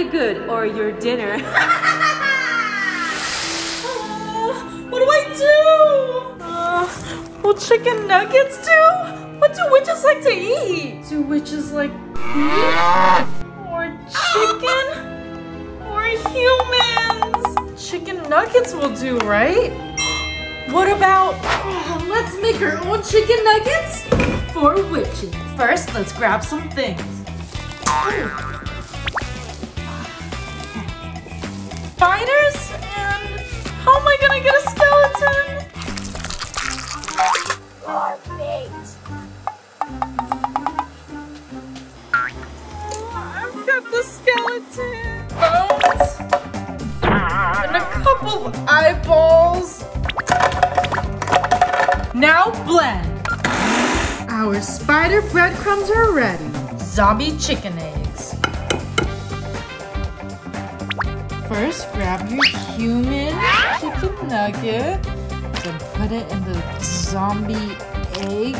it good, or your dinner. Uh, what do I do? Uh, will chicken nuggets do? What do witches like to eat? Do witches like beef? Or chicken? Or humans? Chicken nuggets will do, right? What about, oh, let's make our own chicken nuggets for witches. First, let's grab some things. Spiders? And how am I gonna get a skeleton? I've got the skeleton. Bones. And a couple eyeballs. Now blend. Our spider breadcrumbs are ready. Zombie chicken eggs. First, grab your human chicken nugget. Then put it in the zombie egg.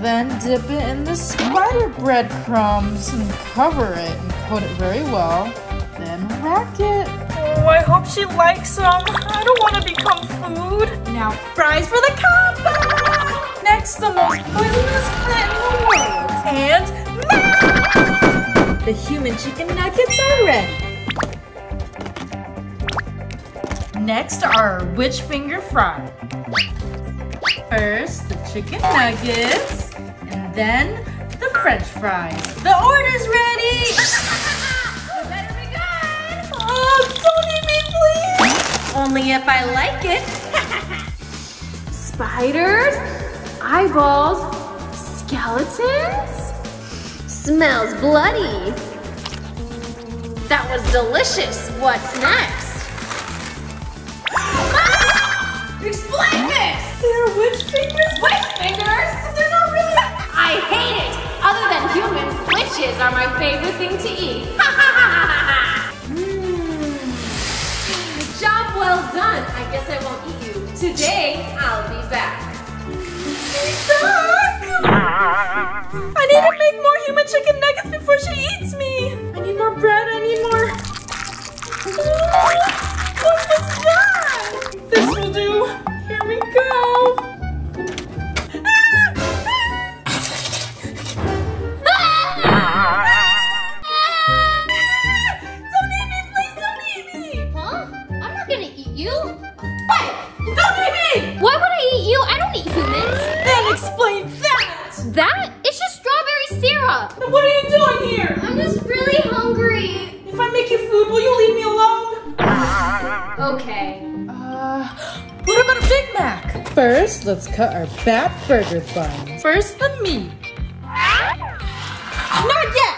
Then dip it in the spider breadcrumbs and cover it and coat it very well. Then rack it. Oh, I hope she likes them. I don't want to become food. Now fries for the combo! Next, the most poisonous plant in the world. And! The human chicken nuggets are ready. Next are our witch finger fry. First, the chicken nuggets, and then the french fries. The order's ready! Better be good. Oh, don't eat me, please! Only if I like it. Spiders, eyeballs, skeletons. Smells bloody. That was delicious. What's next? This! They're witch fingers? Witch fingers? They're not really... I hate it! Other than humans, witches are my favorite thing to eat. Ha ha Mmm. Job well done. I guess I won't eat you. Today, I'll be back. Duck! I need to make more human chicken First, let's cut our Bat Burger bun. First, the meat. Not yet!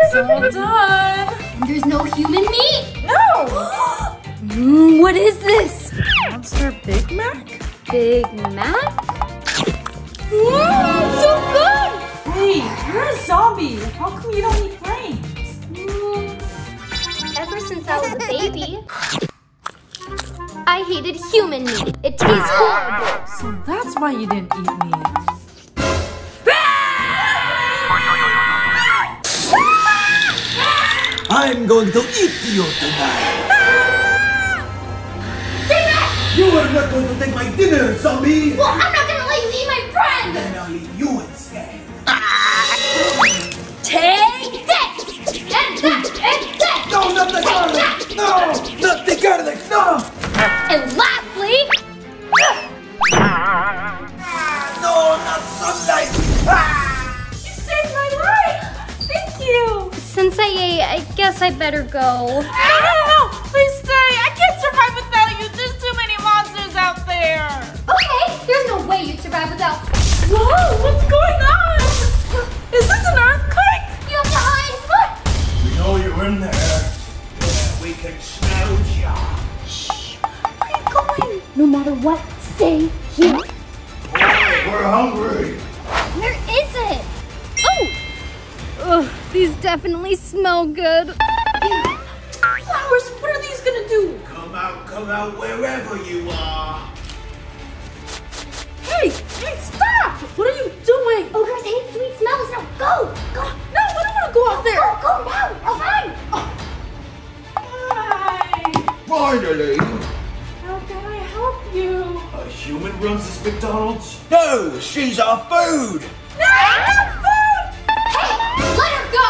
It's all done. There's no human meat? No! Mm, what is this? Monster Big Mac? Big Mac? Zombie. How come you don't eat brains? Mm. Ever since I was a baby, I hated human meat. It tastes horrible. So that's why you didn't eat me. I'm going to eat you tonight. You are not going to take my dinner, zombie. Well, garlic. No, not the garlic. No. And lastly, No, not sunlight. Ah! You saved my life! Thank you! Sensei, I guess I better go. No, no, no, please stay. I can't survive without you. There's too many monsters out there. Okay, there's no way you'd survive without. Whoa, what's going on? Is this an earthquake? You have to hide. Look. We know you're in there. Matter what, stay here. We're hungry. Where is it? Oh! Ugh, these definitely smell good. Flowers, what are these gonna do? Come out, come out, wherever you are. McDonald's? No, she's our food. No, not food! Hey! Let her go!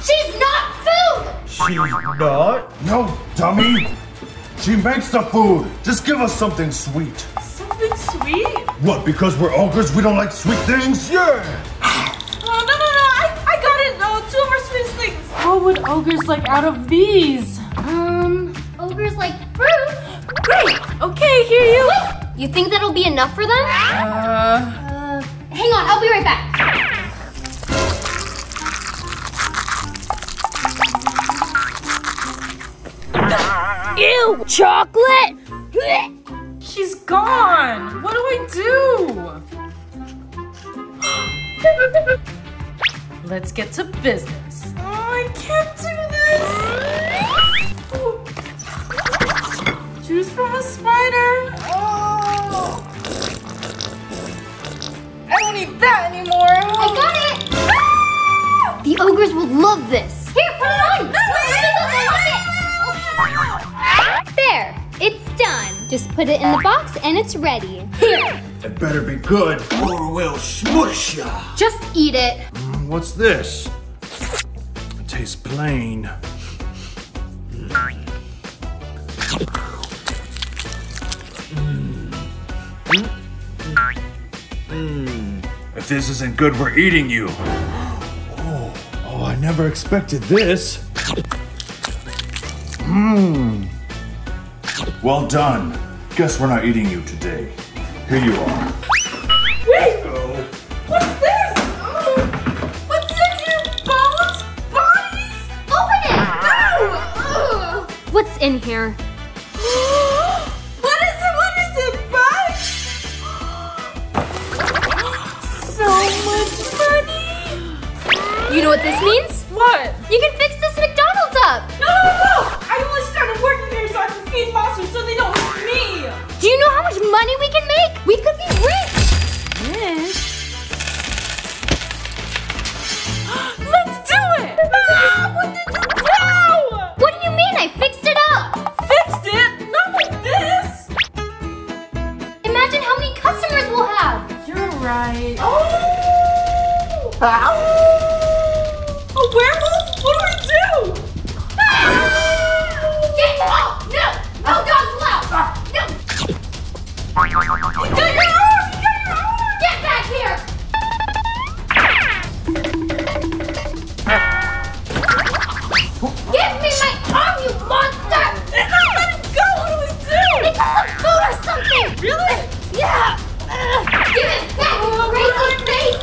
She's not food! She's not? No, dummy. She makes the food. Just give us something sweet. Something sweet? What, because we're ogres, we don't like sweet things? Yeah. Oh, no, no, no, I, I got it. Uh, two of our sweetest things. What would ogres like out of these? Um, ogres like fruit. Great. Okay, here you. You think that'll be enough for them? Uh, Uh, hang on, I'll be right back. Ew, chocolate! she's gone. What do I do? Let's get to business. Oh, I can't put it in the box and it's ready. Here, It better be good, or we'll smush ya. just eat it. Mm, what's this? It tastes plain. If this isn't good, we're eating you. Oh, oh, I never expected this. Mmm. Well done. Guess we're not eating you today. Here you are. Wait, Go. what's this? Oh, what's in here? Bones? Bodies? Open it! No! Ugh. What's in here? what is it? What is it? Bugs? so much money. You know what this means? What? You can fix money we can make? We could be rich. Rich? Let's do it! Ah, what did you do? What do you mean I fixed it up? Fixed it? Not like this. Imagine how many customers we'll have. You're right. Oh! A werewolf? You got your arm! You got your arm! Get back here! Give me my arm, you monster! It's not letting go! What do we do? Make us some food or something! Really? Yeah! Give it back, you oh, crazy face!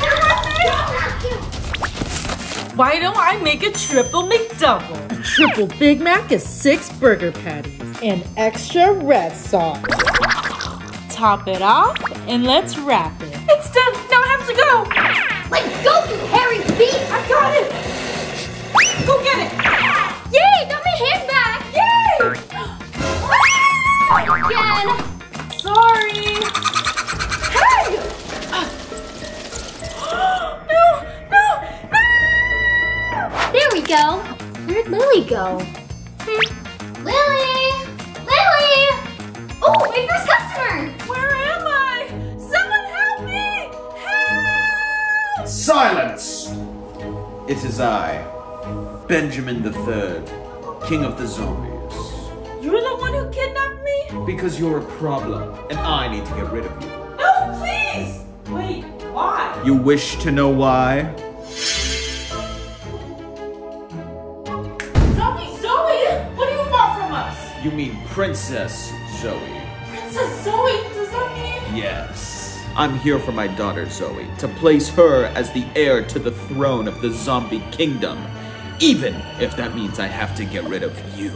Why don't I make a triple McDouble? A triple Big Mac is six burger patties and extra red sauce. Top it off and let's wrap it. It's done. Now I have to go. Let go, you hairy beast! I got it. Go get it. Yay! Got my hand back! Yay! Again! Sorry. Hey! no, no, no! There we go. Where'd Lily go? Hmm. Lily! Lily! Oh, my first customer! Where am I? Someone help me! Help! Silence! It is I, Benjamin the Third, King of the Zombies. You're the one who kidnapped me? Because you're a problem, and I need to get rid of you. No, please! Wait, why? You wish to know why? Zombie Zoe, what do you want from us? You mean Princess Zoe. Princess Zoe, does that mean? Yes. I'm here for my daughter Zoe, to place her as the heir to the throne of the zombie kingdom. Even if that means I have to get rid of you.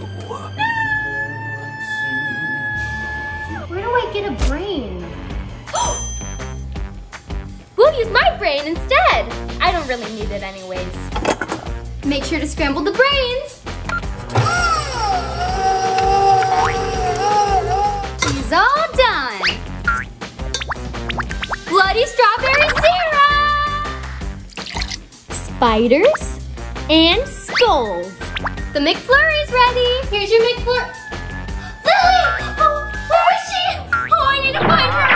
Where do I get a brain? we'll use my brain instead. I don't really need it anyways. Make sure to scramble the brains. She's all done. Bloody strawberry syrup. Spiders and skulls. The McFlurry is ready. Here's your McFlurry. Lily! Oh, where is she? Oh, I need to find her.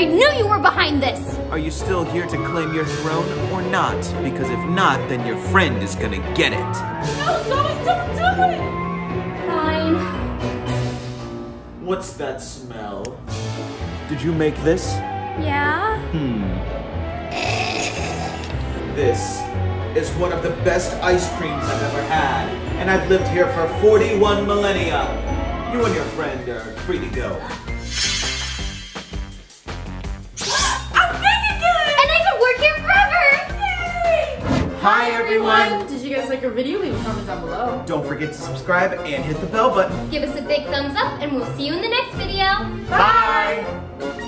I knew you were behind this. Are you still here to claim your throne or not? Because if not, then your friend is gonna get it. No, Zoe, don't do it! Fine. What's that smell? Did you make this? Yeah? Hmm. this is one of the best ice creams I've ever had, and I've lived here for 41 millennia. You and your friend are free to go. Hi everyone! Did you guys like our video? Leave a comment down below. Don't forget to subscribe and hit the bell button. Give us a big thumbs up and we'll see you in the next video. Bye! Bye.